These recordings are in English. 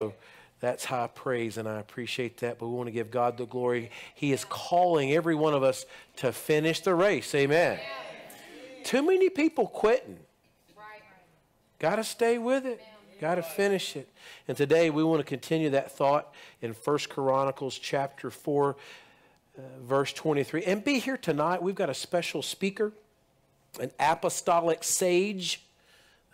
So that's high praise, and I appreciate that. But we want to give God the glory. He is calling every one of us to finish the race. Amen. Too many people quitting. Got to stay with it. Got to finish it. And today we want to continue that thought in First Chronicles chapter 4, uh, verse 23. And be here tonight. We've got a special speaker, an apostolic sage,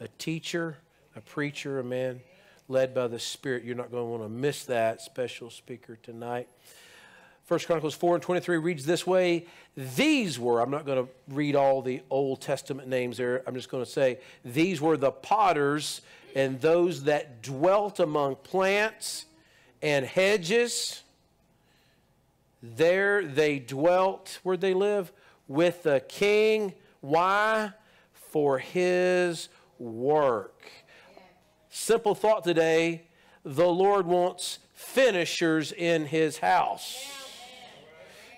a teacher, a preacher, a man led by the Spirit. You're not going to want to miss that special speaker tonight. First Chronicles 4 and 23 reads this way These were, I'm not going to read all the Old Testament names there. I'm just going to say, These were the potters and those that dwelt among plants and hedges. There they dwelt, where they live? With the king. Why? For his work. Simple thought today the Lord wants finishers in his house.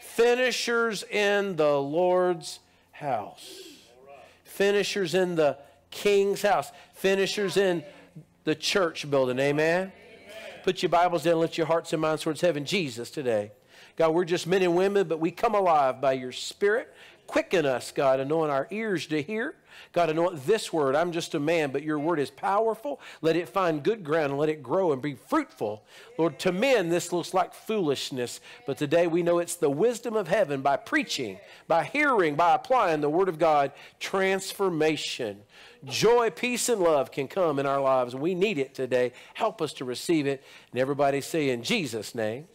Finishers in the Lord's house. Finishers in the king's house. Finishers in the church building. Amen. Put your Bibles down, lift your hearts and minds towards heaven. Jesus today. God, we're just men and women, but we come alive by your Spirit. Quicken us, God, anoint our ears to hear God, anoint this word. I'm just a man, but your word is powerful. Let it find good ground and let it grow and be fruitful. Lord, to men, this looks like foolishness, but today we know it's the wisdom of heaven by preaching, by hearing, by applying the word of God. Transformation, joy, peace, and love can come in our lives. We need it today. Help us to receive it. And everybody say, in Jesus' name.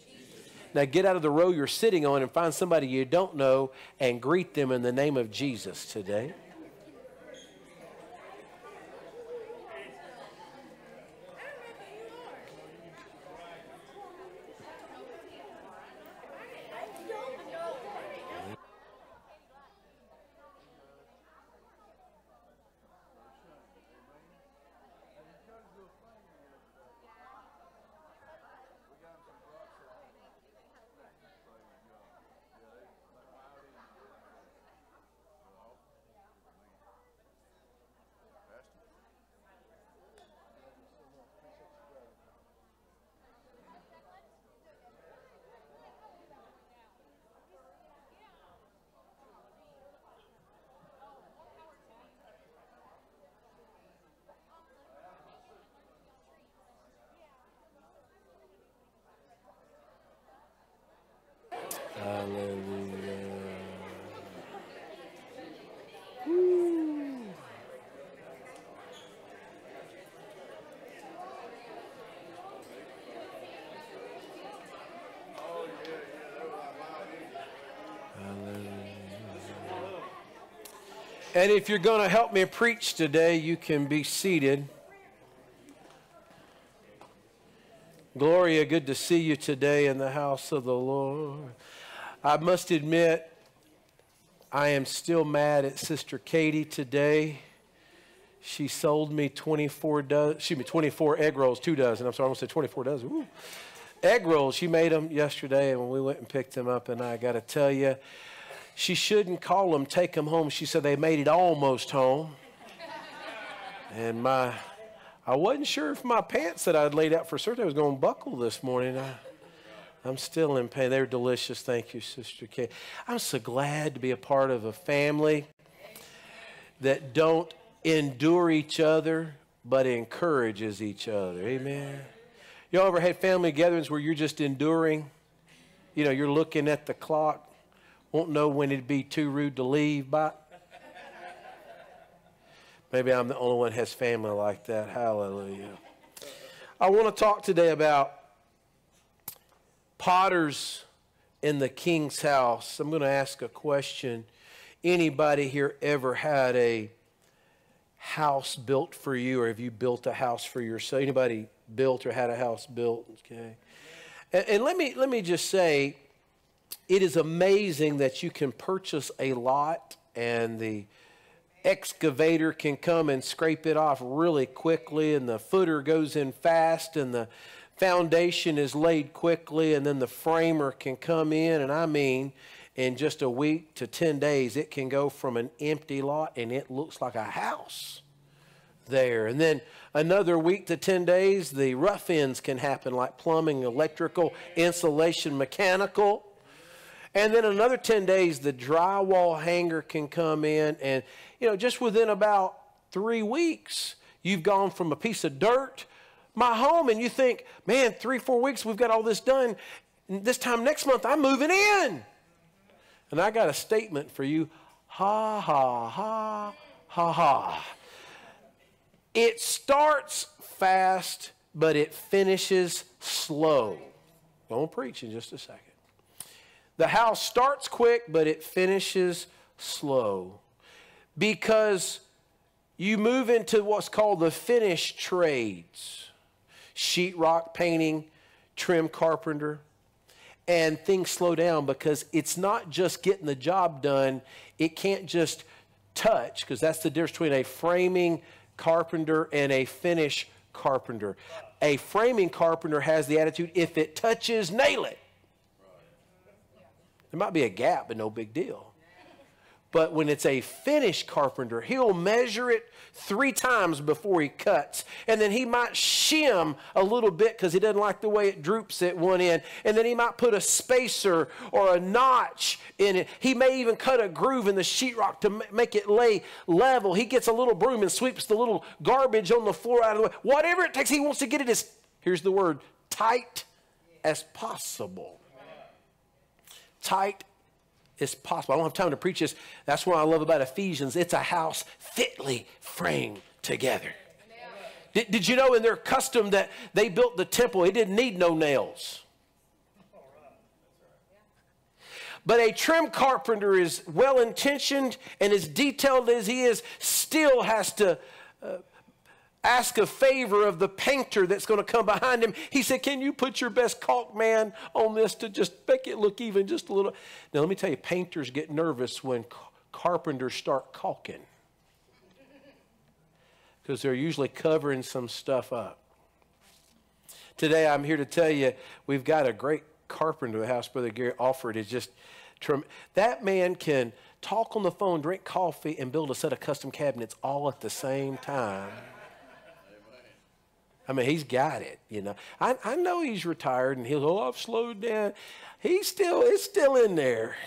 Now get out of the row you're sitting on and find somebody you don't know and greet them in the name of Jesus today. And if you're going to help me preach today, you can be seated. Gloria, good to see you today in the house of the Lord. I must admit, I am still mad at Sister Katie today. She sold me 24 dozen, excuse me, 24 egg rolls, two dozen. I'm sorry, I almost said 24 dozen. Ooh. Egg rolls. She made them yesterday, and we went and picked them up, and I got to tell you, she shouldn't call them, take them home. She said they made it almost home. And my, I wasn't sure if my pants that I'd laid out for Saturday was going to buckle this morning. I, I'm still in pain. They're delicious. Thank you, Sister Kay. I'm so glad to be a part of a family that don't endure each other, but encourages each other. Amen. Y'all ever had family gatherings where you're just enduring? You know, you're looking at the clock won't know when it'd be too rude to leave, but maybe I'm the only one has family like that. Hallelujah. I want to talk today about potters in the king's house. I'm going to ask a question. Anybody here ever had a house built for you, or have you built a house for yourself? Anybody built or had a house built? Okay. And, and let me let me just say, it is amazing that you can purchase a lot and the excavator can come and scrape it off really quickly and the footer goes in fast and the foundation is laid quickly and then the framer can come in and I mean in just a week to 10 days it can go from an empty lot and it looks like a house there. And then another week to 10 days, the rough ends can happen like plumbing, electrical, insulation, mechanical. And then another 10 days, the drywall hanger can come in. And, you know, just within about three weeks, you've gone from a piece of dirt, my home, and you think, man, three, four weeks, we've got all this done. This time next month, I'm moving in. And I got a statement for you. Ha, ha, ha, ha, ha. It starts fast, but it finishes slow. Don't preach in just a second. The house starts quick, but it finishes slow because you move into what's called the finished trades sheetrock painting, trim carpenter, and things slow down because it's not just getting the job done, it can't just touch because that's the difference between a framing carpenter and a finish carpenter. A framing carpenter has the attitude if it touches, nail it. There might be a gap, but no big deal. But when it's a finished carpenter, he'll measure it three times before he cuts. And then he might shim a little bit because he doesn't like the way it droops at one end. And then he might put a spacer or a notch in it. He may even cut a groove in the sheetrock to make it lay level. He gets a little broom and sweeps the little garbage on the floor out of the way. Whatever it takes, he wants to get it as, here's the word, tight as possible tight as possible. I don't have time to preach this. That's what I love about Ephesians. It's a house fitly framed together. Did, did you know in their custom that they built the temple, it didn't need no nails? But a trim carpenter is well intentioned and as detailed as he is, still has to ask a favor of the painter that's going to come behind him. He said, Can you put your best caulk man on this to just make it look even just a little? Now, let me tell you, painters get nervous when carpenters start caulking because they're usually covering some stuff up. Today, I'm here to tell you we've got a great carpenter the house. Brother Gary Alford is just that man can talk on the phone, drink coffee, and build a set of custom cabinets all at the same time. I mean, he's got it, you know. I, I know he's retired and he'll, oh, I've slowed down. He's still, it's still in there.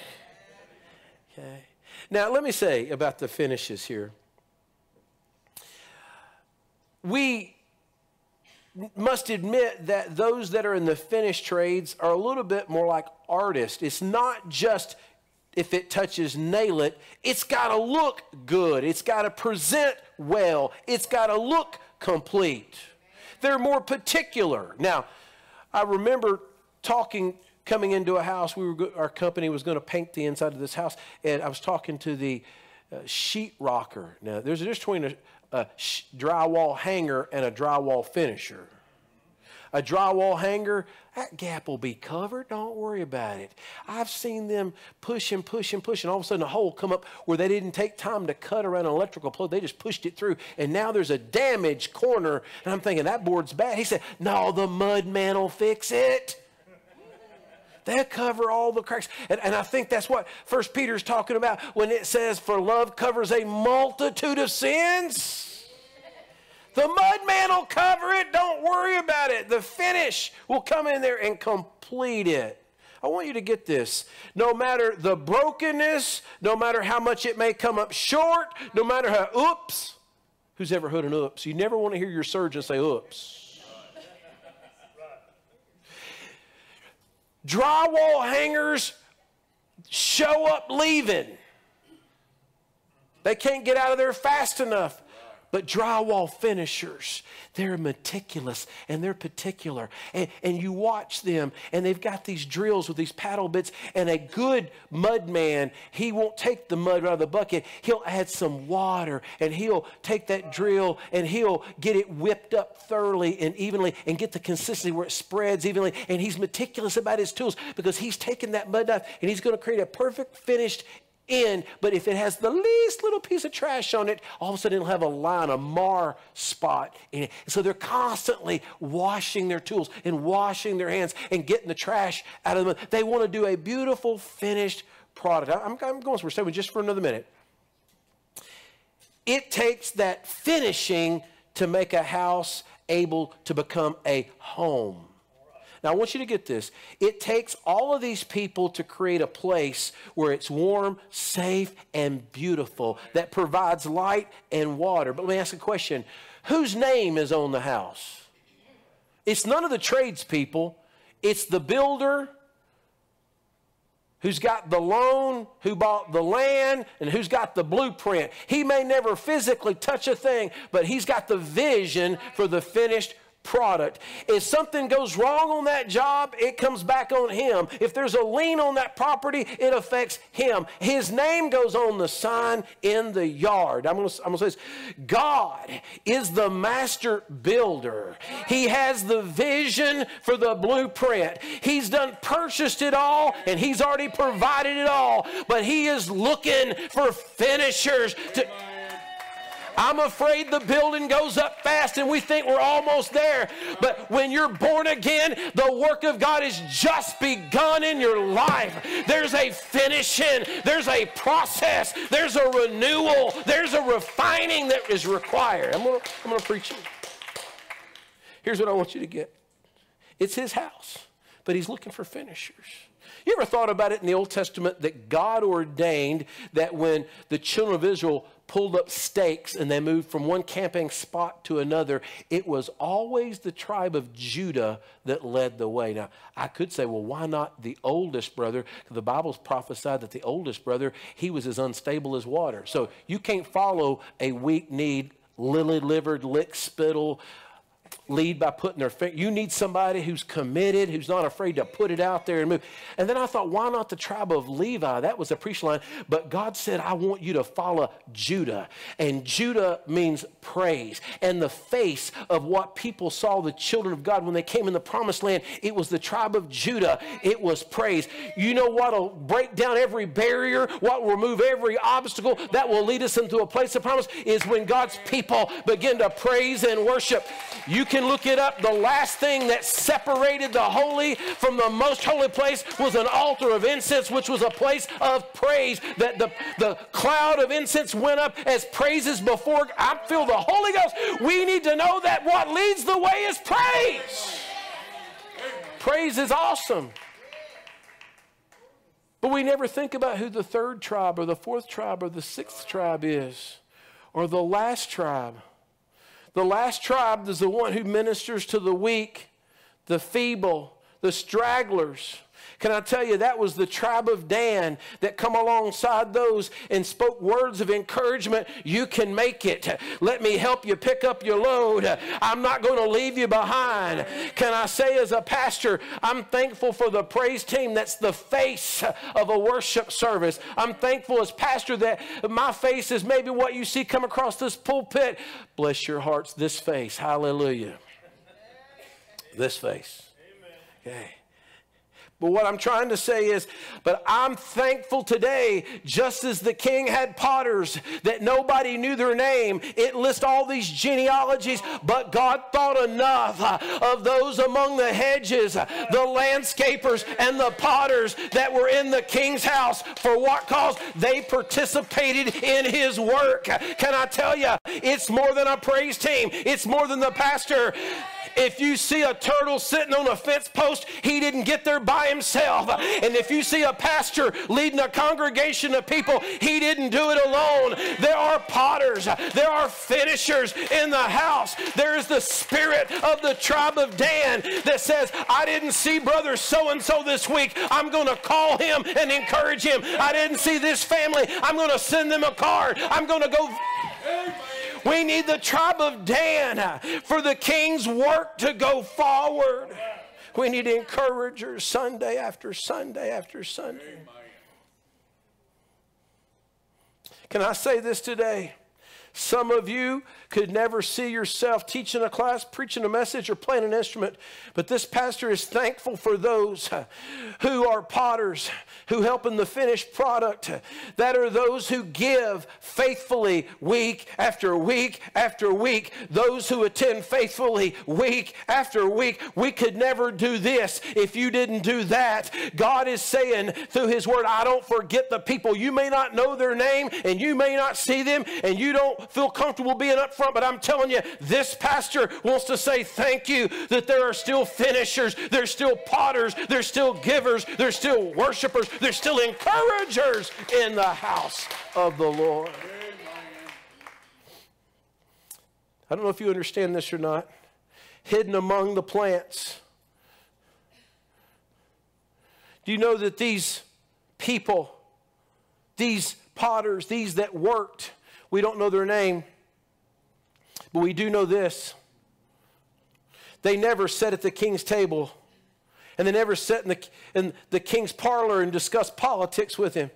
Okay. Now, let me say about the finishes here. We must admit that those that are in the finished trades are a little bit more like artists. It's not just if it touches, nail it. It's got to look good. It's got to present well. It's got to look complete. They're more particular. Now, I remember talking, coming into a house. We were, our company was going to paint the inside of this house, and I was talking to the uh, sheet rocker. Now, there's a difference between a, a drywall hanger and a drywall finisher a drywall hanger, that gap will be covered. Don't worry about it. I've seen them push and push and push, and all of a sudden a hole come up where they didn't take time to cut around an electrical plug. They just pushed it through, and now there's a damaged corner. And I'm thinking, that board's bad. He said, No, the mud man will fix it. They'll cover all the cracks. And, and I think that's what First Peter's talking about when it says, For love covers a multitude of sins. The mud man will cover it. Don't worry about it. The finish will come in there and complete it. I want you to get this. No matter the brokenness, no matter how much it may come up short, no matter how, oops. Who's ever heard an oops? You never want to hear your surgeon say oops. Drywall hangers show up leaving. They can't get out of there fast enough. But drywall finishers, they're meticulous and they're particular. And, and you watch them, and they've got these drills with these paddle bits. And a good mud man, he won't take the mud out of the bucket. He'll add some water, and he'll take that drill and he'll get it whipped up thoroughly and evenly and get the consistency where it spreads evenly. And he's meticulous about his tools because he's taken that mud knife and he's going to create a perfect finished in, but if it has the least little piece of trash on it, all of a sudden it'll have a line, a mar spot in it. So they're constantly washing their tools and washing their hands and getting the trash out of them. They want to do a beautiful finished product. I'm, I'm going a second, just for another minute. It takes that finishing to make a house able to become a home. Now, I want you to get this. It takes all of these people to create a place where it's warm, safe, and beautiful that provides light and water. But let me ask a question whose name is on the house? It's none of the tradespeople, it's the builder who's got the loan, who bought the land, and who's got the blueprint. He may never physically touch a thing, but he's got the vision for the finished product. If something goes wrong on that job, it comes back on him. If there's a lien on that property, it affects him. His name goes on the sign in the yard. I'm going to, say this God is the master builder, He has the vision for the blueprint. He's done purchased it all and He's already provided it all, but He is looking for finishers to. I'm afraid the building goes up fast and we think we're almost there. But when you're born again, the work of God has just begun in your life. There's a finishing, there's a process, there's a renewal, there's a refining that is required. I'm going to I'm going to preach it. Here's what I want you to get it's His house, but He's looking for finishers. You ever thought about it in the Old Testament that God ordained that when the children of Israel pulled up stakes and they moved from one camping spot to another, it was always the tribe of Judah that led the way. Now, I could say, well, why not the oldest brother? The Bible's prophesied that the oldest brother, he was as unstable as water. So you can't follow a weak kneed, lily livered, lick spittle, lead by putting their finger. You need somebody who's committed, who's not afraid to put it out there and move. And then I thought, why not the tribe of Levi? That was a priest line. But God said, I want you to follow Judah. And Judah means praise. And the face of what people saw the children of God when they came in the promised land, it was the tribe of Judah. It was praise. You know what will break down every barrier, what will remove every obstacle, that will lead us into a place of promise is when God's people begin to praise and worship. You can look it up. The last thing that separated the holy from the most holy place was an altar of incense, which was a place of praise. That the, the cloud of incense went up as praises before. I feel the Holy Ghost. We need to know that what leads the way is praise. Praise is awesome. But we never think about who the third tribe or the fourth tribe or the sixth tribe is or the last tribe. The last tribe is the one who ministers to the weak, the feeble, the stragglers. Can I tell you, that was the tribe of Dan that come alongside those and spoke words of encouragement. You can make it. Let me help you pick up your load. I'm not going to leave you behind. Can I say, as a pastor, I'm thankful for the praise team that's the face of a worship service. I'm thankful as pastor that my face is maybe what you see come across this pulpit. Bless your hearts, this face. Hallelujah. This face. Okay. But what I'm trying to say is, but I'm thankful today, just as the king had potters that nobody knew their name. It lists all these genealogies, but God thought enough of those among the hedges, the landscapers, and the potters that were in the king's house. For what cause? They participated in his work. Can I tell you, it's more than a praise team, it's more than the pastor. If you see a turtle sitting on a fence post, he didn't get there by himself. And if you see a pastor leading a congregation of people, he didn't do it alone. There are potters, there are finishers in the house. There is the spirit of the tribe of Dan that says, I didn't see brother so and so this week. I'm going to call him and encourage him. I didn't see this family. I'm going to send them a card. I'm going to go. Amen. We need the tribe of Dan for the king's work to go forward. We need encouragers Sunday after Sunday after Sunday. Can I say this today? Some of you could never see yourself teaching a class, preaching a message, or playing an instrument. But this pastor is thankful for those who are potters, who help in the finished product, that are those who give faithfully week after week after week, those who attend faithfully week after week. We could never do this if you didn't do that. God is saying through His Word, I don't forget the people. You may not know their name and you may not see them and you don't feel comfortable being up front, but I'm telling you, this pastor wants to say thank you that there are still finishers, there's still potters, there's still givers, there's still worshipers, there's still encouragers in the house of the Lord. I don't know if you understand this or not. Hidden among the plants. Do you know that these people, these potters, these that worked, we don't know their name, but we do know this. They never sat at the king's table, and they never sat in the, in the king's parlor and discussed politics with him,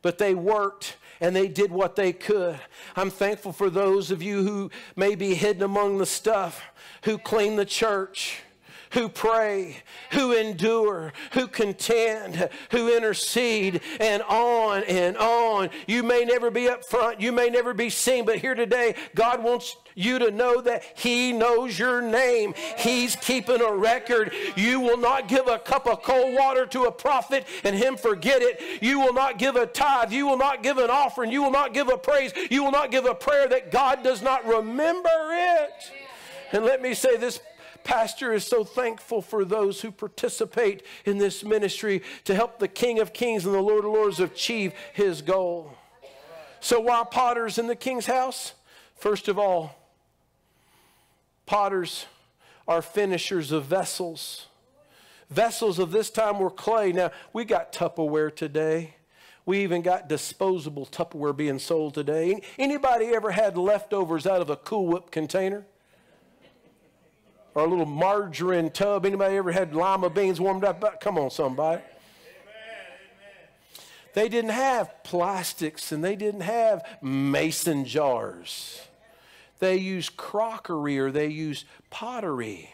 but they worked and they did what they could. I'm thankful for those of you who may be hidden among the stuff, who clean the church who pray, who endure, who contend, who intercede, and on and on. You may never be up front, you may never be seen, but here today, God wants you to know that He knows your name. He's keeping a record. You will not give a cup of cold water to a prophet and him forget it. You will not give a tithe. You will not give an offering. You will not give a praise. You will not give a prayer that God does not remember it. And let me say this pastor is so thankful for those who participate in this ministry to help the King of Kings and the Lord of Lords achieve his goal. So, while potters in the king's house? First of all, potters are finishers of vessels. Vessels of this time were clay. Now, we got Tupperware today. We even got disposable Tupperware being sold today. Anybody ever had leftovers out of a Cool Whip container? Or a little margarine tub. Anybody ever had lima beans warmed up? Come on, somebody. They didn't have plastics and they didn't have mason jars. They used crockery or they used pottery.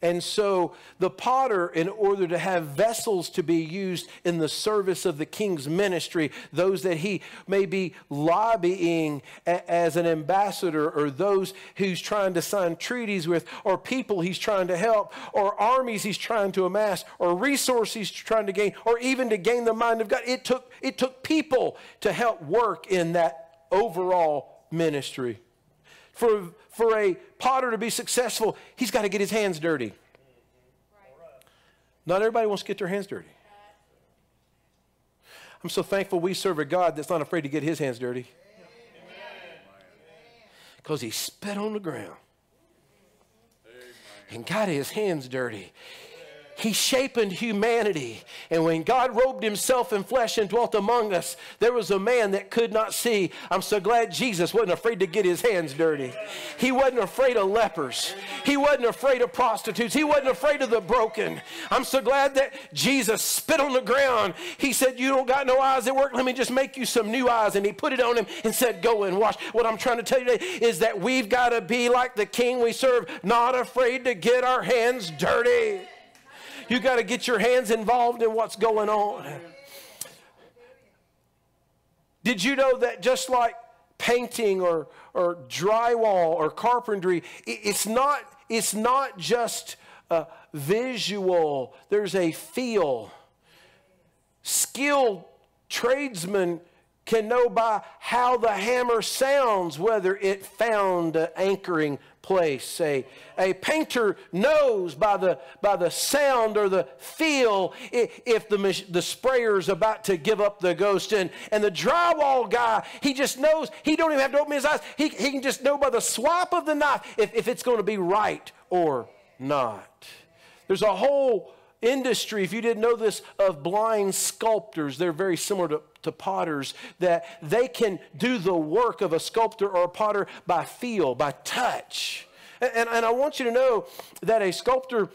And so the potter, in order to have vessels to be used in the service of the king's ministry, those that he may be lobbying as an ambassador, or those who's trying to sign treaties with, or people he's trying to help, or armies he's trying to amass, or resources he's trying to gain, or even to gain the mind of God. It took, it took people to help work in that overall ministry. For, for a potter to be successful, he's got to get his hands dirty. Not everybody wants to get their hands dirty. I'm so thankful we serve a God that's not afraid to get his hands dirty. Because he spit on the ground and got his hands dirty. He shaped humanity. And when God robed himself in flesh and dwelt among us, there was a man that could not see. I'm so glad Jesus wasn't afraid to get his hands dirty. He wasn't afraid of lepers. He wasn't afraid of prostitutes. He wasn't afraid of the broken. I'm so glad that Jesus spit on the ground. He said, You don't got no eyes that work. Let me just make you some new eyes. And he put it on him and said, Go and wash. What I'm trying to tell you today is that we've got to be like the king we serve, not afraid to get our hands dirty. You got to get your hands involved in what's going on. Did you know that just like painting or, or drywall or carpentry, it's not, it's not just visual, there's a feel. Skilled tradesmen can know by how the hammer sounds whether it found an anchoring place. A, a painter knows by the, by the sound or the feel if the, the sprayer is about to give up the ghost. And, and the drywall guy, he just knows, he don't even have to open his eyes. He, he can just know by the swap of the knife if, if it's going to be right or not. There's a whole industry, if you didn't know this, of blind sculptors. They're very similar to, to potters, that they can do the work of a sculptor or a potter by feel, by touch. And, and, I want you to know that a sculptor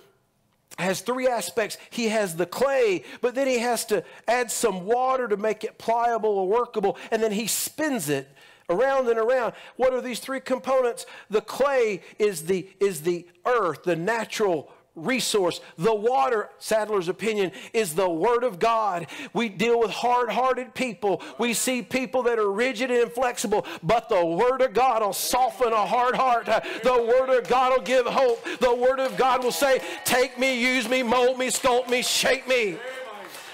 has three aspects. He has the clay, but then he has to add some water to make it pliable or workable, and then he spins it around and around. What are these three components? The clay is the, is the earth, the natural resource. The water, Saddler's opinion, is the Word of God. We deal with hard hearted people. We see people that are rigid and inflexible, but the Word of God will soften a hard heart. The Word of God will give hope. The Word of God will say, Take me, use me, mold me, sculpt me, shape me.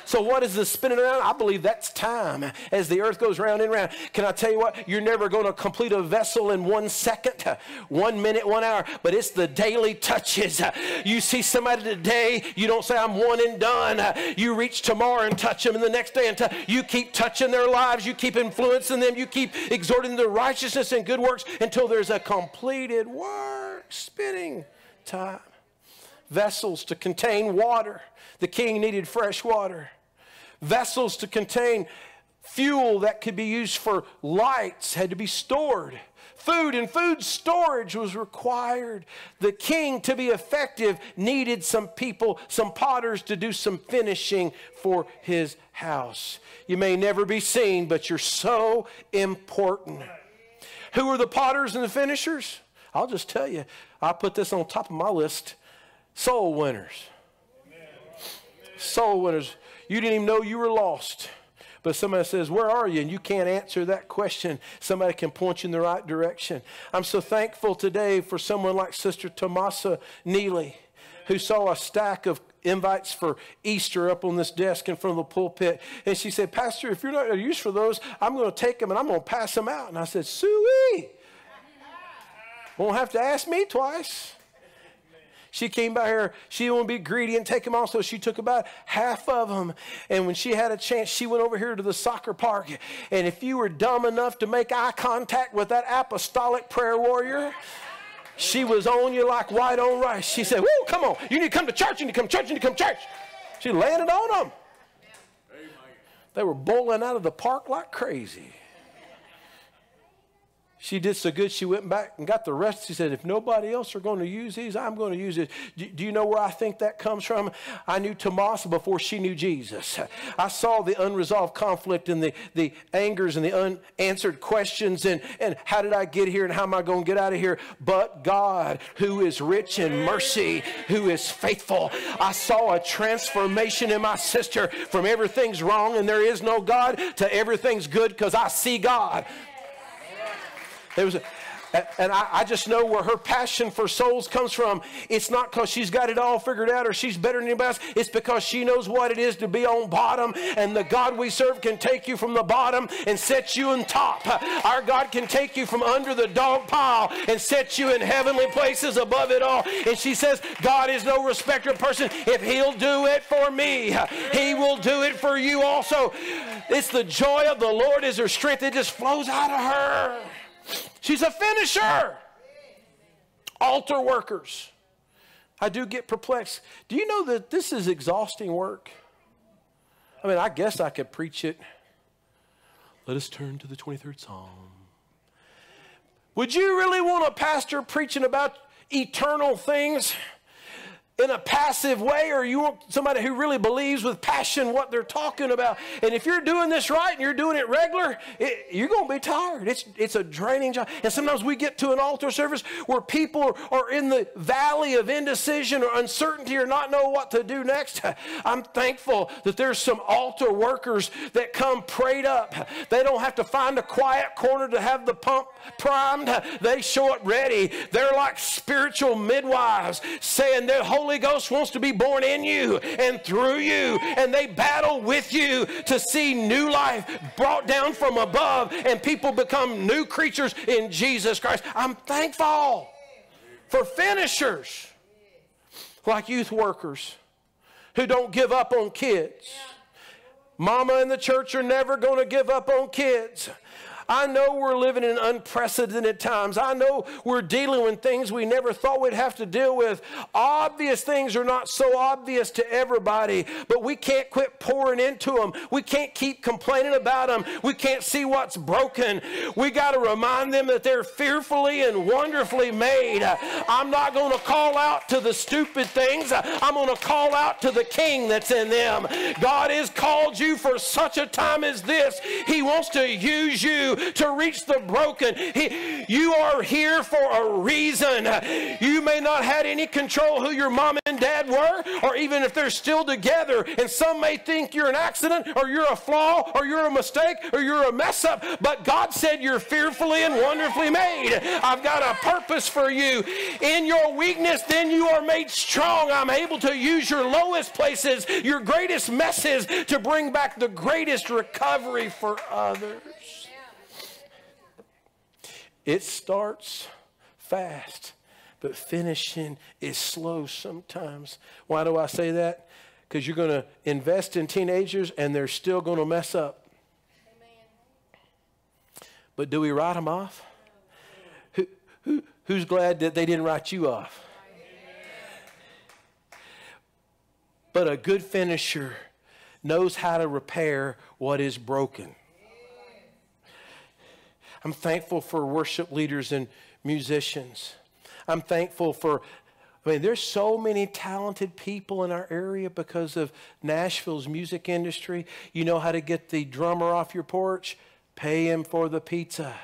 So, what is the spinning around? I believe that's time as the earth goes round and round. Can I tell you what? You're never going to complete a vessel in one second, one minute, one hour, but it's the daily touches. You see somebody today, you don't say, I'm one and done. You reach tomorrow and touch them, and the next day, and you keep touching their lives, you keep influencing them, you keep exhorting their righteousness and good works until there's a completed work spinning time. Vessels to contain water. The king needed fresh water. Vessels to contain fuel that could be used for lights had to be stored. Food and food storage was required. The king, to be effective, needed some people, some potters to do some finishing for his house. You may never be seen, but you're so important. Who are the potters and the finishers? I'll just tell you, I put this on top of my list soul winners. Soul winners. You didn't even know you were lost. But somebody says, Where are you? And you can't answer that question. Somebody can point you in the right direction. I'm so thankful today for someone like Sister Tomasa Neely, who saw a stack of invites for Easter up on this desk in front of the pulpit. And she said, Pastor, if you're not use for those, I'm going to take them and I'm going to pass them out. And I said, Suey, won't have to ask me twice. She came by here. She didn't want to be greedy and take them all, so she took about half of them. And when she had a chance, she went over here to the soccer park. And if you were dumb enough to make eye contact with that apostolic prayer warrior, she was on you like white on rice. She said, Woo, come on. You need to come to church. You need to come to church. You need to come to church. She landed on them. They were bowling out of the park like crazy. She did so good, she went back and got the rest. She said, If nobody else are going to use these, I'm going to use it. Do, you know where I think that comes from? I knew Tomasa before she knew Jesus. I saw the unresolved conflict and the, the angers and the unanswered questions and, and how did I get here and how am I going to get out of here? But God, who is rich in mercy, who is faithful. I saw a transformation in my sister from everything's wrong and there is no God to everything's good because I see God. Was a, and I, I, just know where her passion for souls comes from. It's not because she's got it all figured out or she's better than anybody else. It's because she knows what it is to be on bottom. And the God we serve can take you from the bottom and set you on top. Our God can take you from under the dog pile and set you in heavenly places above it all. And she says, God is no respecter of person. If He'll do it for me, He will do it for you also. It's the joy of the Lord is her strength. It just flows out of her. She's a finisher. Altar workers. I do get perplexed. Do you know that this is exhausting work? I mean, I guess I could preach it. Let us turn to the 23rd Psalm. Would you really want a pastor preaching about eternal things? In a passive way or you want somebody who really believes with passion what they're talking about. And if you're doing this right and you're doing it regular, it, you're going to be tired. It's, it's a draining job. And sometimes we get to an altar service where people are, in the valley of indecision or uncertainty or not know what to do next. I'm thankful that there's some altar workers that come prayed up. They don't have to find a quiet corner to have the pump primed. They show up ready. They're like spiritual midwives saying they're holy Holy Ghost wants to be born in you and through you, and they battle with you to see new life brought down from above, and people become new creatures in Jesus Christ. I'm thankful for finishers like youth workers who don't give up on kids. Mama and the church are never going to give up on kids. I know we're living in unprecedented times. I know we're dealing with things we never thought we'd have to deal with. Obvious things are not so obvious to everybody, but we can't quit pouring into them. We can't keep complaining about them. We can't see what's broken. We got to remind them that they're fearfully and wonderfully made. I'm not going to call out to the stupid things. I'm going to call out to the king that's in them. God has called you for such a time as this. He wants to use you to reach the broken. He, you are here for a reason. You may not have had any control who your mom and dad were, or even if they're still together. And some may think you're an accident, or you're a flaw, or you're a mistake, or you're a mess up. But God said you're fearfully and wonderfully made. I've got a purpose for you. In your weakness, then you are made strong. I'm able to use your lowest places, your greatest messes, to bring back the greatest recovery for others. It starts fast, but finishing is slow sometimes. Why do I say that? Because you're going to invest in teenagers and they're still going to mess up. But do we write them off? Who, who, who's glad that they didn't write you off? But a good finisher knows how to repair what is broken. I'm thankful for worship leaders and musicians. I'm thankful for, I mean, there's so many talented people in our area because of Nashville's music industry. You know how to get the drummer off your porch? Pay him for the pizza.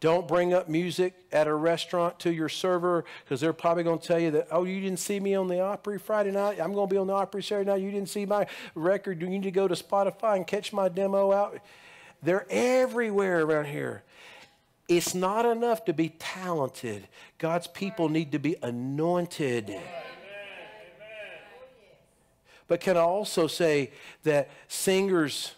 Don't bring up music at a restaurant to your server because they're probably going to tell you that, oh, you didn't see me on the Opry Friday night. I'm going to be on the Opry Saturday night. You didn't see my record. You need to go to Spotify and catch my demo out. They're everywhere around here. It's not enough to be talented. God's people need to be anointed. But can I also say that singers,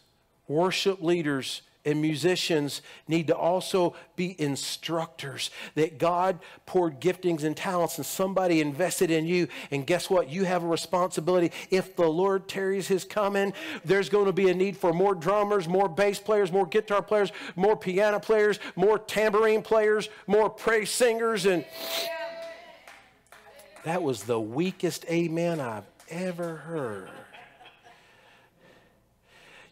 worship leaders, and musicians need to also be instructors. That God poured giftings and talents and somebody invested in you. And guess what? You have a responsibility. If the Lord tarries his coming, there's going to be a need for more drummers, more bass players, more guitar players, more piano players, more tambourine players, more praise singers. And that was the weakest amen I've ever heard.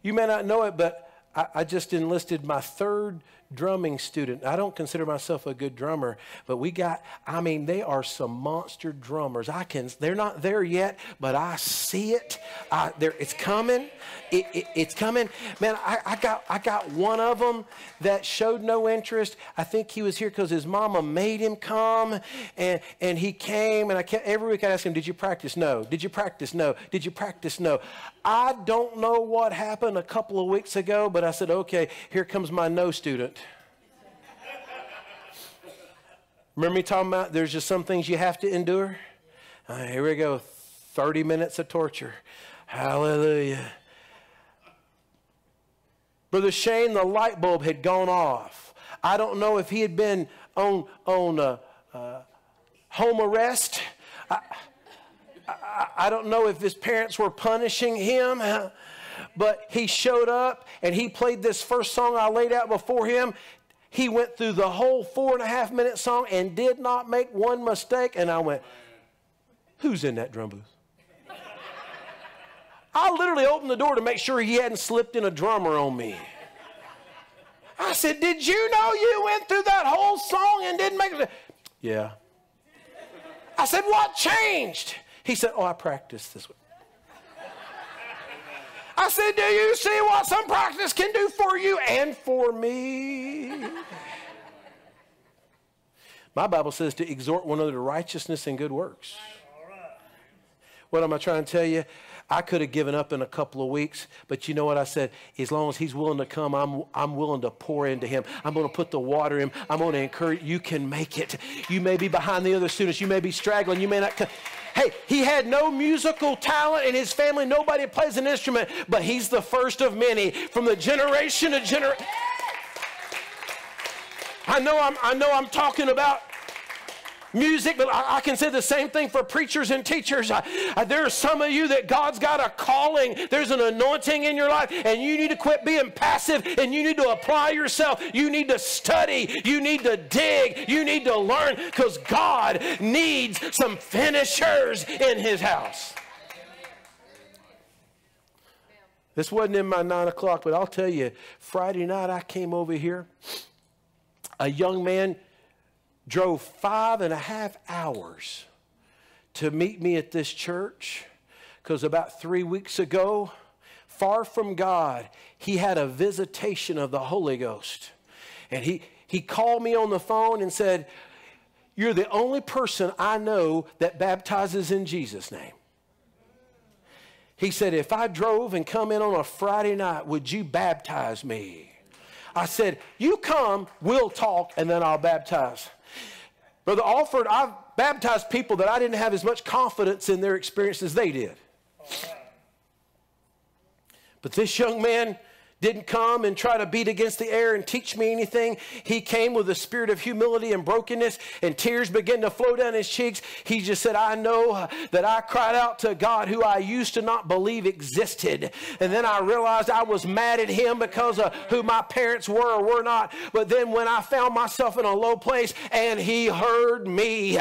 You may not know it, but I, I just enlisted my third drumming student. I don't consider myself a good drummer, but we got, I mean, they are some monster drummers. I can, they're not there yet, but I see it. I, it's coming. It, it, it's coming. Man, I, I, got, I got one of them that showed no interest. I think he was here because his mama made him come, and, and he came, and I kept, every week I asked him, did you practice? No. Did you practice? No. Did you practice? No. I don't know what happened a couple of weeks ago, but I said, okay, here comes my no student. Remember me talking about there's just some things you have to endure? Uh, here we go 30 minutes of torture. Hallelujah. Brother Shane, the light bulb had gone off. I don't know if he had been on, on uh, uh, home arrest. I, I, I, don't know if his parents were punishing him, but he showed up and he played this first song I laid out before him. He went through the whole four and a half minute song and did not make one mistake. And I went, Who's in that drum booth? I literally opened the door to make sure he hadn't slipped in a drummer on me. I said, Did you know you went through that whole song and didn't make it? Yeah. I said, What changed? He said, Oh, I practiced this way. I said, Do you see what some practice can do for you and for me? My Bible says to exhort one another to righteousness and good works. What am I trying to tell you? I could have given up in a couple of weeks, but you know what I said? As long as he's willing to come, I'm, I'm willing to pour into him. I'm going to put the water in. I'm going to encourage you can make it. You may be behind the other students. You may be straggling. You may not come. Hey, he had no musical talent in his family. Nobody plays an instrument, but he's the first of many from the generation to generation. I know I'm, I know I'm talking about music, but I, I, can say the same thing for preachers and teachers. I, I, there are some of you that God's got a calling, there's an anointing in your life, and you need to quit being passive and you need to apply yourself. You need to study, you need to dig, you need to learn because God needs some finishers in His house. This wasn't in my nine o'clock, but I'll tell you, Friday night I came over here. A young man drove five and a half hours to meet me at this church because about three weeks ago, far from God, he had a visitation of the Holy Ghost. And he, he called me on the phone and said, You're the only person I know that baptizes in Jesus' name. He said, If I drove and come in on a Friday night, would you baptize me? I said, You come, we'll talk, and then I'll baptize. Brother Alford, I've baptized people that I didn't have as much confidence in their experience as they did. But this young man didn't come and try to beat against the air and teach me anything. He came with a spirit of humility and brokenness, and tears began to flow down his cheeks. He just said, I know that I cried out to God who I used to not believe existed. And then I realized I was mad at him because of who my parents were or were not. But then when I found myself in a low place and he heard me.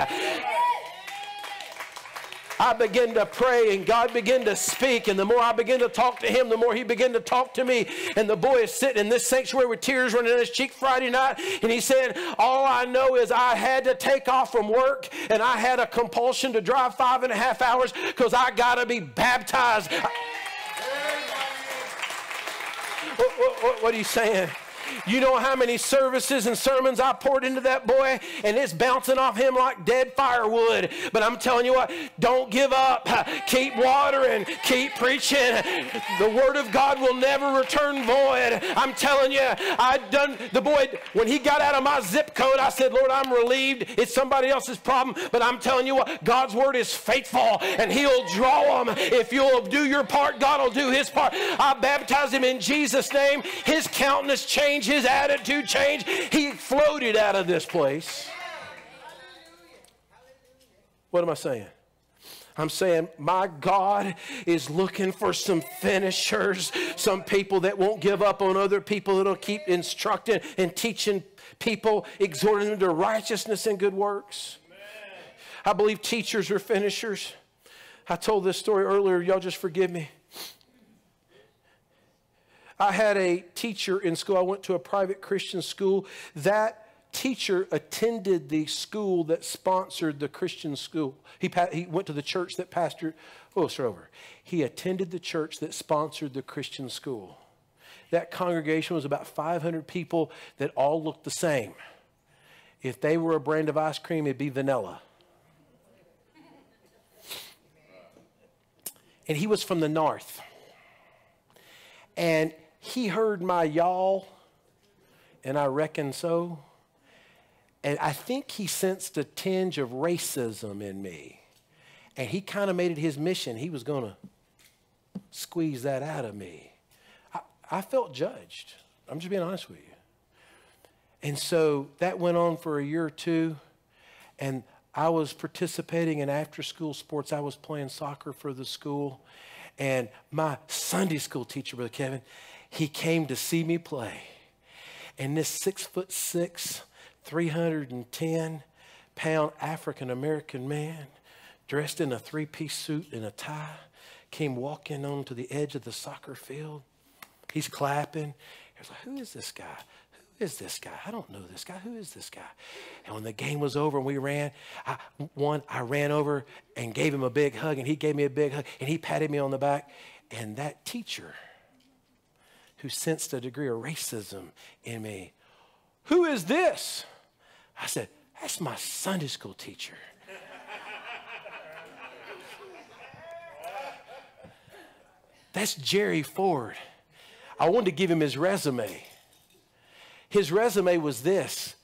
I began to pray and God began to speak. And the more I began to talk to him, the more he began to talk to me. And the boy is sitting in this sanctuary with tears running down his cheek Friday night. And he said, All I know is I had to take off from work and I had a compulsion to drive five and a half hours because I got to be baptized. What, what, what, are you saying? You know how many services and sermons I poured into that boy, and it's bouncing off him like dead firewood. But I'm telling you what, don't give up. Keep watering, keep preaching. The word of God will never return void. I'm telling you, I done the boy when he got out of my zip code. I said, Lord, I'm relieved. It's somebody else's problem, but I'm telling you what, God's word is faithful, and He'll draw them. If you'll do your part, God will do His part. I baptize him in Jesus' name. His countenance changed change, his attitude changed. He floated out of this place. What am I saying? I'm saying, my God is looking for some finishers, some people that won't give up on other people, that'll keep instructing and teaching people, exhorting them to righteousness and good works. I believe teachers are finishers. I told this story earlier, y'all just forgive me. I had a teacher in school. I went to a private Christian school. That teacher attended the school that sponsored the Christian school. He, he went to the church that pastored, oh, it's over. He attended the church that sponsored the Christian school. That congregation was about 500 people that all looked the same. If they were a brand of ice cream, it'd be vanilla. And he was from the north. And he heard my y'all, and I reckon so. And I think he sensed a tinge of racism in me. And he kind of made it his mission. He was going to squeeze that out of me. I, I felt judged. I'm just being honest with you. And so that went on for a year or two. And I was participating in after school sports. I was playing soccer for the school. And my Sunday school teacher, Brother Kevin, he came to see me play. And this six foot six, 310 pound African American man, dressed in a three piece suit and a tie, came walking onto the edge of the soccer field. He's clapping. He was like, Who is this guy? Who is this guy? I don't know this guy. Who is this guy? And when the game was over and we ran, I, one, I ran over and gave him a big hug, and he gave me a big hug, and he patted me on the back. And that teacher, who sensed a degree of racism in me. Who is this? I said, That's my Sunday school teacher. That's Jerry Ford. I wanted to give him his resume. His resume was this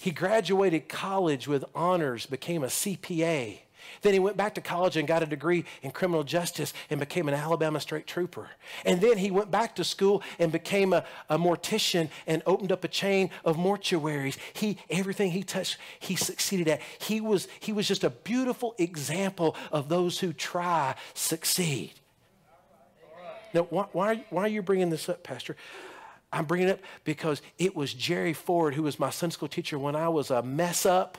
he graduated college with honors, became a CPA. Then he went back to college and got a degree in criminal justice and became an Alabama state trooper. And then he went back to school and became a, a mortician and opened up a chain of mortuaries. He, everything he touched, he succeeded at. He was, he was just a beautiful example of those who try succeed. Now, why, why, why are you bringing this up, Pastor? I'm bringing it up because it was Jerry Ford who was my Sunday school teacher when I was a mess up,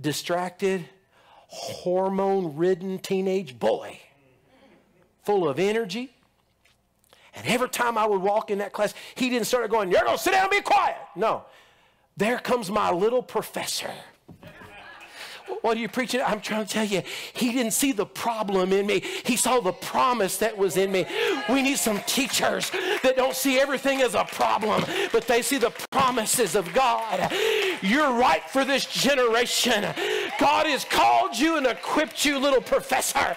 distracted, hormone ridden teenage boy, full of energy. And every time I would walk in that class, he didn't start going, You're going to sit down and be quiet. No. There comes my little professor what are you preaching? I'm trying to tell you, he didn't see the problem in me. He saw the promise that was in me. We need some teachers that don't see everything as a problem, but they see the promises of God. You're right for this generation. God has called you and equipped you, little professor.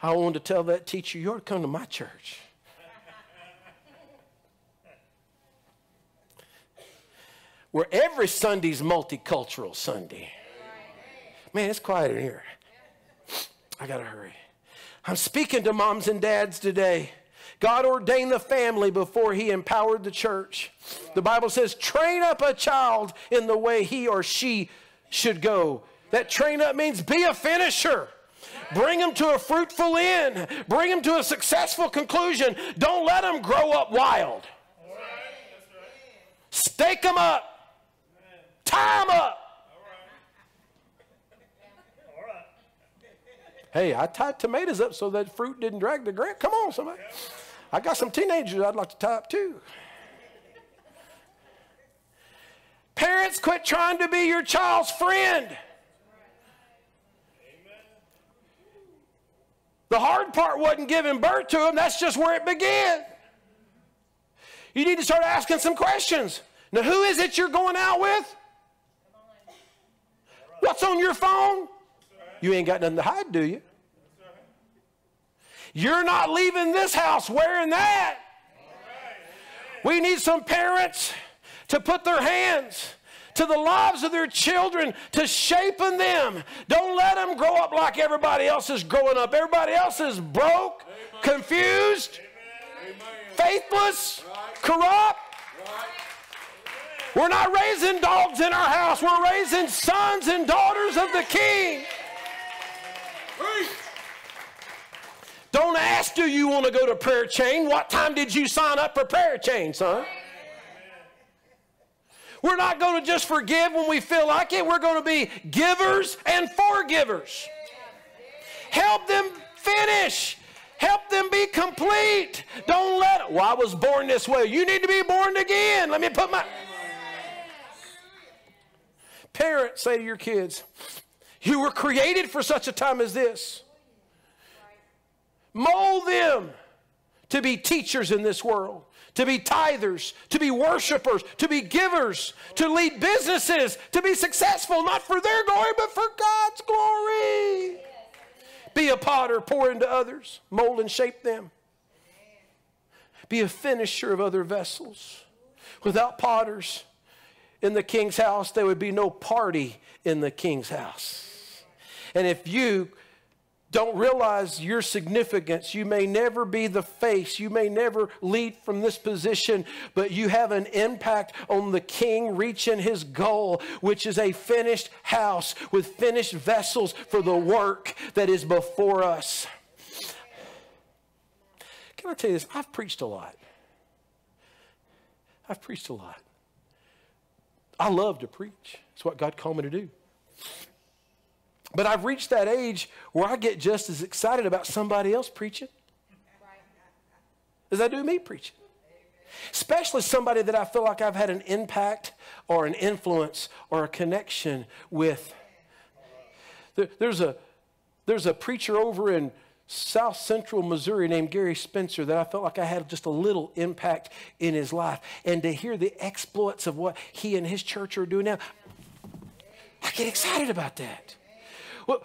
I wanted to tell that teacher, you ought to come to my church. Where every Sunday's multicultural Sunday. Man, it's quiet in here. I got to hurry. I'm speaking to moms and dads today. God ordained the family before he empowered the church. The Bible says, train up a child in the way he or she should go. That train up means be a finisher. Bring them to a fruitful end. Bring them to a successful conclusion. Don't let them grow up wild. Stake them up. Tie them up. Hey, I tied tomatoes up so that fruit didn't drag the ground. Come on, somebody. I got some teenagers I'd like to tie up too. Parents, quit trying to be your child's friend. The hard part wasn't giving birth to them, that's just where it began. You need to start asking some questions. Now, who is it you're going out with? What's on your phone? You ain't got nothing to hide, do you? You're not leaving this house wearing that. We need some parents to put their hands to the lives of their children to shapen them. Don't let them grow up like everybody else is growing up. Everybody else is broke, confused, faithless, corrupt. We're not raising dogs in our house. We're raising sons and daughters of the King. Don't ask, do you want to go to prayer chain? What time did you sign up for prayer chain, son? We're not going to just forgive when we feel like it. We're going to be givers and forgivers. Help them finish. Help them be complete. Don't let, well, I was born this way. You need to be born again. Let me put my. Parents, say to your kids, you were created for such a time as this. Mold them to be teachers in this world, to be tithers, to be worshipers, to be givers, to lead businesses, to be successful, not for their glory, but for God's glory. Be a potter, pour into others, mold and shape them. Be a finisher of other vessels. Without potters in the king's house, there would be no party in the king's house. And if you don't realize your significance. You may never be the face. You may never lead from this position, but you have an impact on the king reaching his goal, which is a finished house with finished vessels for the work that is before us. Can I tell you this? I've preached a lot. I've preached a lot. I love to preach. It's what God called me to do. But I've reached that age where I get just as excited about somebody else preaching as I do me preaching. Especially somebody that I feel like I've had an impact or an influence or a connection with. There's a, there's a preacher over in South Central Missouri named Gary Spencer that I felt like I had just a little impact in his life. And to hear the exploits of what he and his church are doing now, I get excited about that.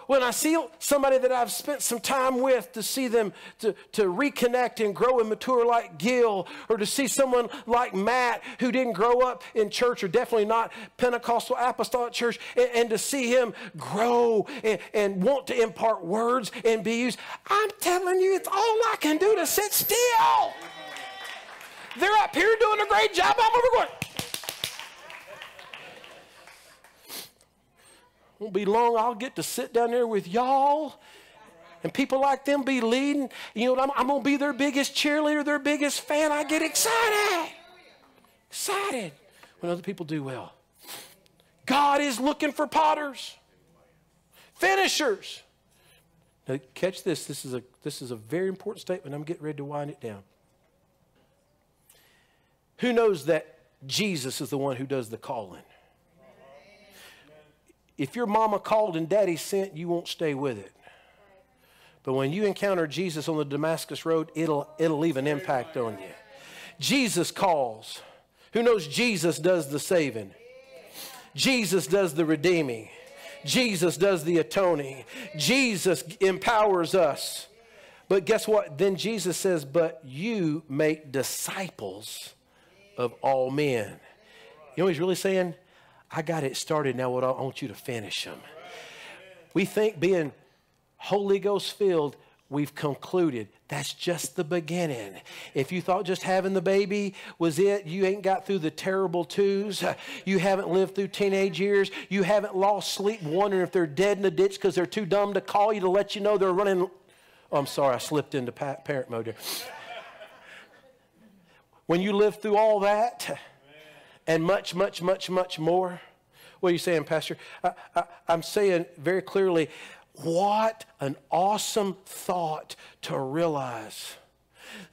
When I see somebody that I've spent some time with to see them to, to reconnect and grow and mature like Gil, or to see someone like Matt who didn't grow up in church or definitely not Pentecostal Apostolic Church, and, and to see him grow and, and want to impart words and be used, I'm telling you, it's all I can do to sit still. They're up here doing a great job. I'm over going, Won't be long. I'll get to sit down there with y'all. And people like them be leading. You know, I'm, I'm going to be their biggest cheerleader, their biggest fan. I get excited. Excited when other people do well. God is looking for potters, finishers. Now, catch this. This is, a, this is a very important statement. I'm getting ready to wind it down. Who knows that Jesus is the one who does the calling. If your mama called and daddy sent, you won't stay with it. But when you encounter Jesus on the Damascus Road, it'll, it'll leave an impact on you. Jesus calls. Who knows Jesus does the saving? Jesus does the redeeming. Jesus does the atoning. Jesus empowers us. But guess what? Then Jesus says, But you make disciples of all men. You know what he's really saying? I got it started. Now, what I want you to finish them. We think being Holy Ghost filled, we've concluded that's just the beginning. If you thought just having the baby was it, you ain't got through the terrible twos. You haven't lived through teenage years. You haven't lost sleep wondering if they're dead in the ditch because they're too dumb to call you to let you know they're running. Oh, I'm sorry, I slipped into parent mode here. When you live through all that and much, much, much, much more, what are you saying, Pastor? I, I, I'm saying very clearly, what an awesome thought to realize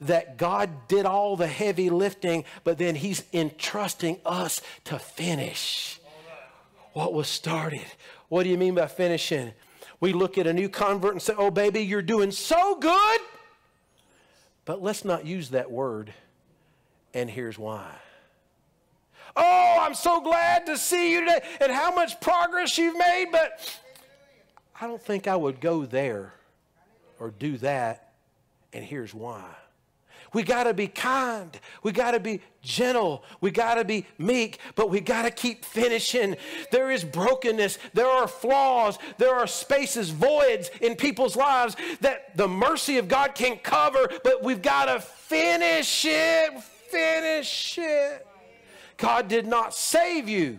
that God did all the heavy lifting, but then He's entrusting us to finish what was started. What do you mean by finishing? We look at a new convert and say, Oh, baby, you're doing so good. But let's not use that word, and here's why. Oh, I'm so glad to see you today and how much progress you've made, but I don't think I would go there or do that, and here's why. We got to be kind. We got to be gentle. We got to be meek, but we got to keep finishing. There is brokenness. There are flaws. There are spaces, voids in people's lives that the mercy of God can cover, but we've got to finish it. Finish it. God did not save you,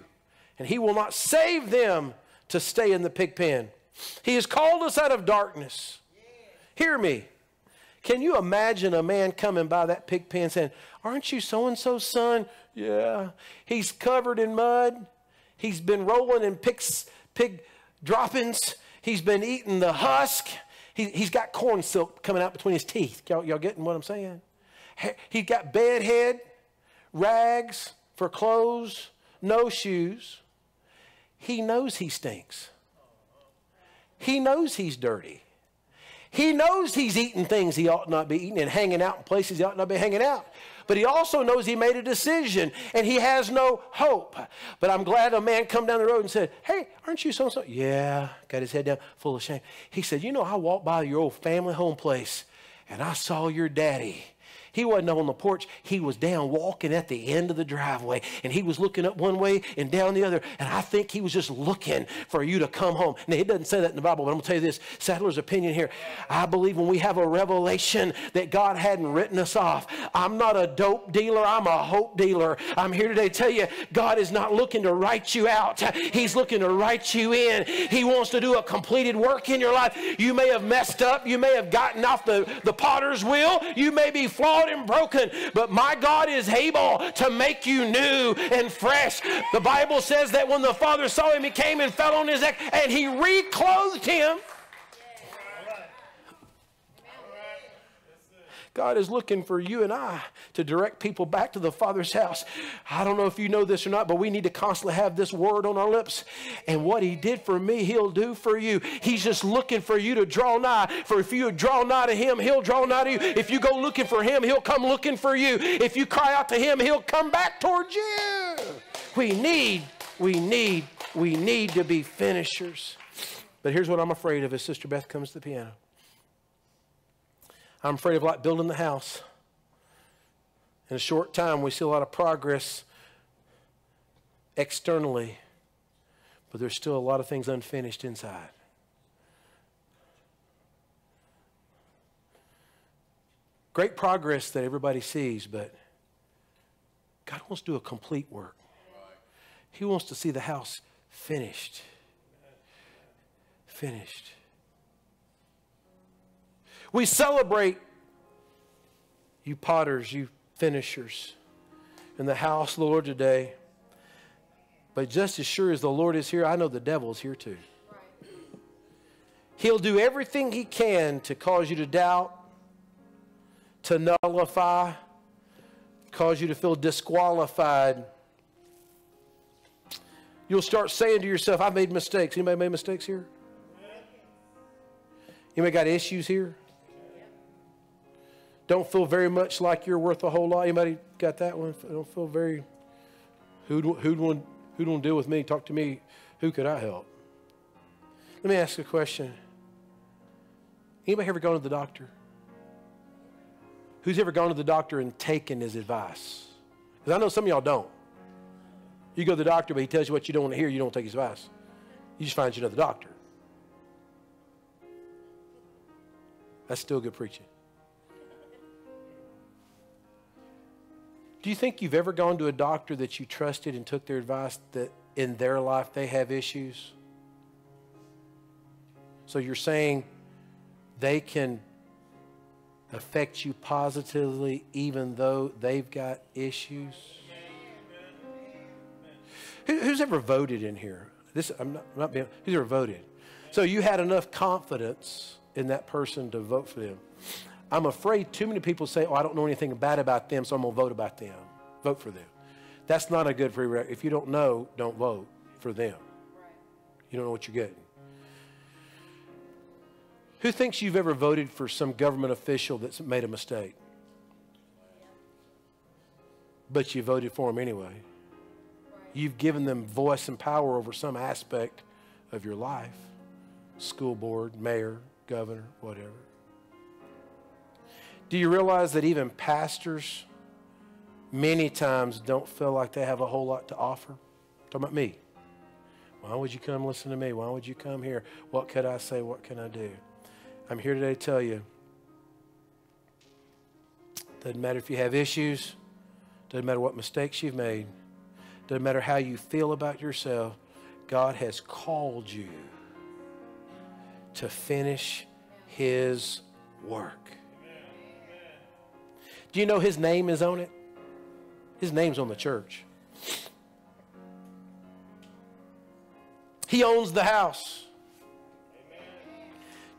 and He will not save them to stay in the pig pen. He has called us out of darkness. Hear me. Can you imagine a man coming by that pig pen saying, Aren't you so and so's son? Yeah. He's covered in mud. He's been rolling in pig, pig droppings. He's been eating the husk. He, has got corn silk coming out between his teeth. Y'all, y'all getting what I'm saying? He's got bed head, rags for clothes, no shoes. He knows he stinks. He knows he's dirty. He knows he's eating things he ought not be eating and hanging out in places he ought not be hanging out. But he also knows he made a decision and he has no hope. But I'm glad a man come down the road and said, Hey, aren't you so and so? Yeah, got his head down, full of shame. He said, You know, I walked by your old family home place and I saw your daddy he wasn't on the porch. He was down walking at the end of the driveway and he was looking up one way and down the other. And I think he was just looking for you to come home. Now, he doesn't say that in the Bible, but I'm going to tell you this Saddler's opinion here. I believe when we have a revelation that God hadn't written us off, I'm not a dope dealer, I'm a hope dealer. I'm here today to tell you God is not looking to write you out, He's looking to write you in. He wants to do a completed work in your life. You may have messed up, you may have gotten off the, the potter's wheel, you may be flawed and broken, but my God is able to make you new and fresh. The Bible says that when the Father saw him, he came and fell on his neck and he reclothed him. God is looking for you and I to direct people back to the Father's house. I don't know if you know this or not, but we need to constantly have this word on our lips. And what He did for me, He'll do for you. He's just looking for you to draw nigh. For if you draw nigh to Him, He'll draw nigh to you. If you go looking for Him, He'll come looking for you. If you cry out to Him, He'll come back towards you. We need, we need, we need to be finishers. But here's what I'm afraid of as Sister Beth comes to the piano. I'm afraid of like building the house. In a short time, we see a lot of progress externally, but there's still a lot of things unfinished inside. Great progress that everybody sees, but God wants to do a complete work. He wants to see the house finished. Finished. We celebrate you potters, you finishers in the house, Lord, today. But just as sure as the Lord is here, I know the devil is here too. He'll do everything he can to cause you to doubt, to nullify, cause you to feel disqualified, You'll start saying to yourself, I've made mistakes. Anybody made mistakes here? Anybody got issues here? Don't feel very much like you're worth a whole lot. Anybody got that one? I Don't feel very. Who'd, who'd, want, who'd want to deal with me? Talk to me. Who could I help? Let me ask a question. Anybody ever gone to the doctor? Who's ever gone to the doctor and taken his advice? Because I know some of y'all don't. You go to the doctor, but he tells you what you don't want to hear, you don't take his advice. You just find you another doctor. That's still good preaching. Do you think you've ever gone to a doctor that you trusted and took their advice that in their life they have issues? So you're saying they can affect you positively even though they've got issues? Who, who's ever voted in here? This I'm not, I'm not being. Who's ever voted? So you had enough confidence in that person to vote for them. I'm afraid too many people say, "Oh, I don't know anything bad about them, so I'm going to vote about them, vote for them." That's not a good prerequisite. If you don't know, don't vote for them. You don't know what you're getting. Who thinks you've ever voted for some government official that's made a mistake? But you voted for them anyway. You've given them voice and power over some aspect of your life school board, mayor, governor, whatever. Do you realize that even pastors many times don't feel like they have a whole lot to offer? Talking about me. Why would you come listen to me? Why would you come here? What could I say? What can I do? I'm here today to tell you doesn't matter if you have issues, doesn't matter what mistakes you've made, doesn't matter how you feel about yourself, God has called you to finish His work. Do you know His name is on it? His name's on the church. He owns the house.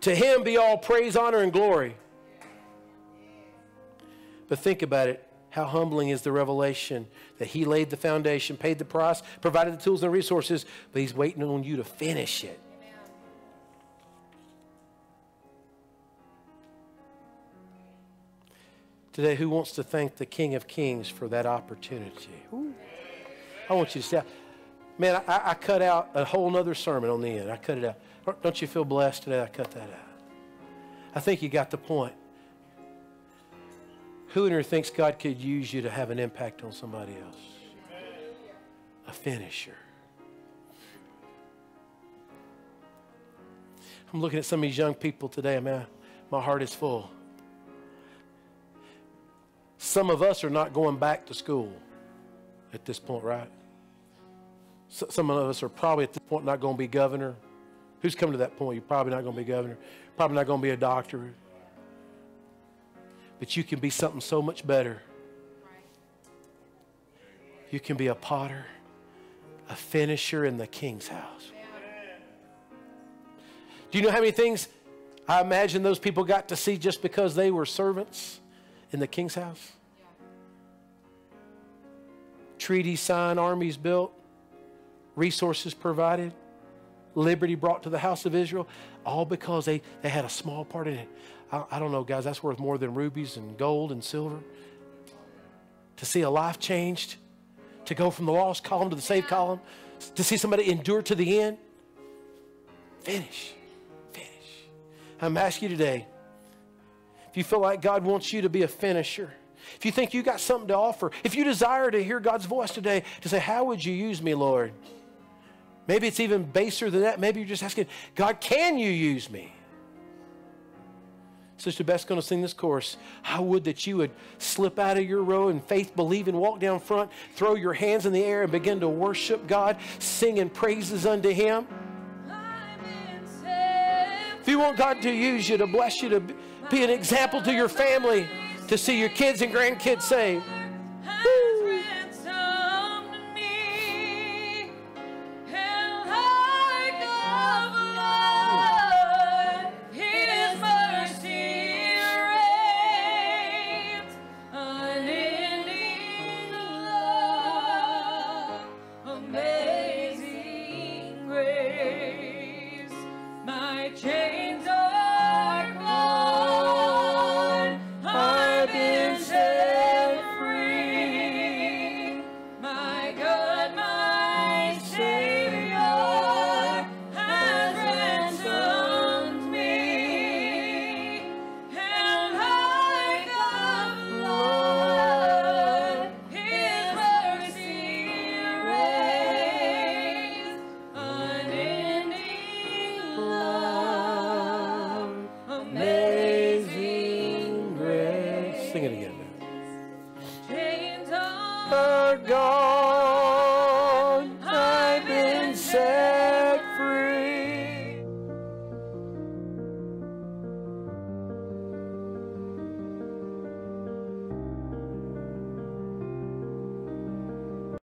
To him be all praise, honor, and glory. But think about it. How humbling is the revelation that he laid the foundation, paid the price, provided the tools and resources, but he's waiting on you to finish it. Today, who wants to thank the King of Kings for that opportunity? Ooh. I want you to say, man, I, I cut out a whole other sermon on the end. I cut it out. Don't you feel blessed today? I cut that out. I think you got the point. Who in here thinks God could use you to have an impact on somebody else? A finisher. I'm looking at some of these young people today, man. My heart is full. Some of us are not going back to school at this point, right? Some of us are probably at this point not going to be governor. Who's come to that point? You're probably not going to be governor, probably not going to be a doctor. But you can be something so much better. You can be a potter, a finisher in the king's house. Do you know how many things I imagine those people got to see just because they were servants in the king's house? Treaties signed, armies built, resources provided liberty brought to the house of Israel, all because they, they had a small part in it. I, I don't know, guys, that's worth more than rubies and gold and silver. To see a life changed, to go from the lost column to the saved column, to see somebody endure to the end. Finish. Finish. I'm asking you today if you feel like God wants you to be a finisher, if you think you got something to offer, if you desire to hear God's voice today, to say, How would you use me, Lord? Maybe it's even baser than that. Maybe you're just asking, God, can you use me? Sister Beth's going to sing this chorus. I would that you would slip out of your row and faith, believe, and walk down front, throw your hands in the air, and begin to worship God, singing praises unto Him. If you want God to use you, to bless you, to be an example to your family, to see your kids and grandkids saved.